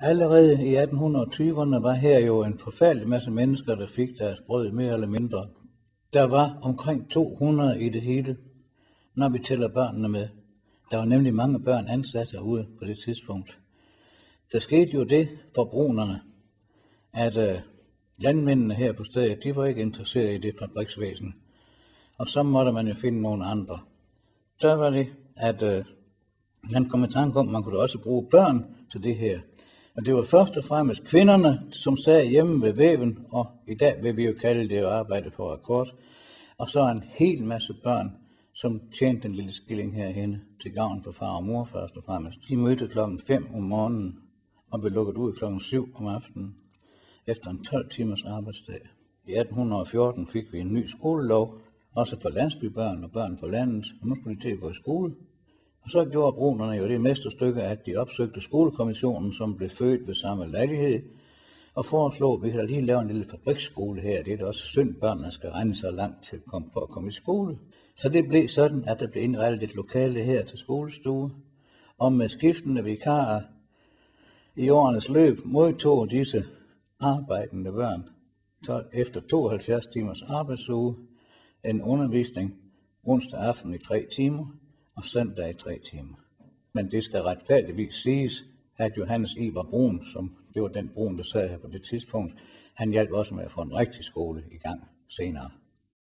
Allerede i 1820'erne var her jo en forfærdelig masse mennesker, der fik deres brød mere eller mindre. Der var omkring 200 i det hele, når vi tæller børnene med. Der var nemlig mange børn ansat herude på det tidspunkt. Der skete jo det for brunerne, at øh, landmændene her på stedet, de var ikke interesseret i det fabriksvæsen. Og så måtte man jo finde nogle andre. Så var det, at øh, man kom i tanke om, at man kunne også bruge børn til det her. Og det var først og fremmest kvinderne, som sad hjemme ved væven, og i dag vil vi jo kalde det at arbejde på akkord. Og så en hel masse børn, som tjente en lille skilling herhenne til gavn for far og mor først og fremmest. De mødte klokken 5 om morgenen og blev lukket ud klokken 7 om aftenen efter en 12 timers arbejdsdag. I 1814 fik vi en ny skolelov, også for landsbybørn og børn på landet, og nu skulle de til at gå i skole. Og så gjorde brunerne jo det mesterstykke, at de opsøgte skolekommissionen, som blev født ved samme lejlighed, og foreslog, at vi kan lige lave en lille fabriksskole her. Det er da også synd, børnene skal regne så langt til for at komme i skole. Så det blev sådan, at der blev indrettet et lokale her til skolestue, og med skiftende vikarer i årenes løb modtog disse arbejdende børn efter 72 timers arbejdsuge en undervisning onsdag aften i tre timer og søndag i tre timer. Men det skal retfærdigvis siges, at Johannes Iver Brun, som det var den Brun, der sad her på det tidspunkt, han hjalp også med at få en rigtig skole i gang senere.